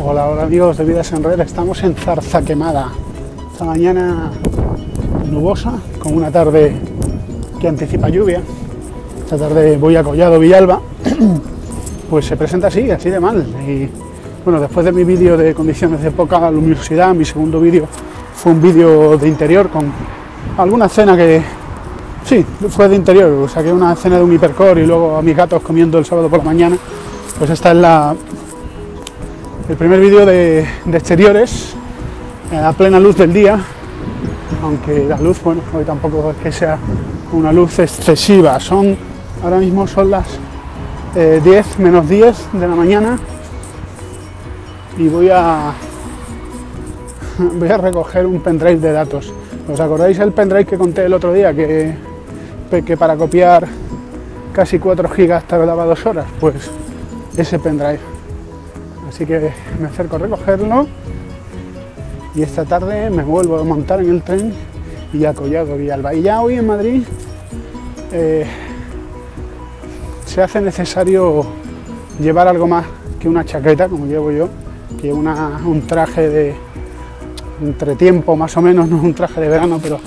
Hola, hola amigos de Vidas en Red, estamos en Zarza Quemada. Esta mañana nubosa, con una tarde que anticipa lluvia. Esta tarde voy a Collado Villalba, pues se presenta así, así de mal. Y bueno, después de mi vídeo de condiciones de poca luminosidad, mi segundo vídeo fue un vídeo de interior con alguna escena que sí, fue de interior, saqué una escena de un hipercore y luego a mis gatos comiendo el sábado por la mañana. Pues esta es la el primer vídeo de, de exteriores a plena luz del día, aunque la luz, bueno, hoy tampoco es que sea una luz excesiva, son, ahora mismo son las eh, 10 menos 10 de la mañana y voy a, voy a recoger un pendrive de datos. ¿Os acordáis el pendrive que conté el otro día que, que para copiar casi 4 gigas tardaba dos horas? Pues ese pendrive. Así que me acerco a recogerlo y esta tarde me vuelvo a montar en el tren y a Collado Villalba. Y ya hoy en Madrid eh, se hace necesario llevar algo más que una chaqueta, como llevo yo, que un traje de entretiempo más o menos, no es un traje de verano, pero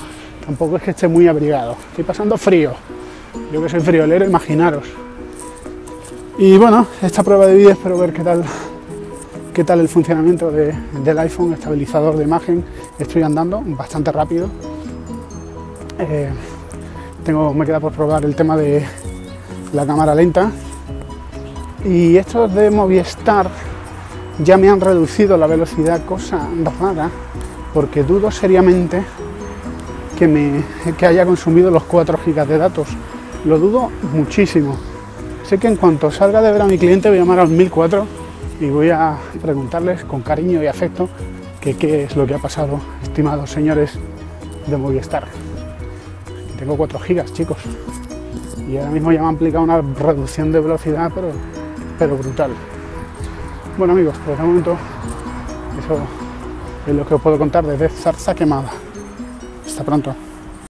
tampoco es que esté muy abrigado. Estoy pasando frío. Yo que soy friolero, imaginaros. Y bueno, esta prueba de vídeo espero ver qué tal qué tal el funcionamiento de, del iPhone, estabilizador de imagen. Estoy andando bastante rápido. Eh, tengo, me queda por probar el tema de la cámara lenta. Y estos de Movistar ya me han reducido la velocidad, cosa rara, porque dudo seriamente que, me, que haya consumido los 4 GB de datos. Lo dudo muchísimo. Sé que en cuanto salga de ver a mi cliente voy a llamar al 1004 y voy a preguntarles con cariño y afecto que qué es lo que ha pasado, estimados señores de Movistar. Tengo 4 gigas, chicos, y ahora mismo ya me han aplicado una reducción de velocidad, pero, pero brutal. Bueno amigos, pues de momento eso es lo que os puedo contar desde Zarza Quemada. Hasta pronto.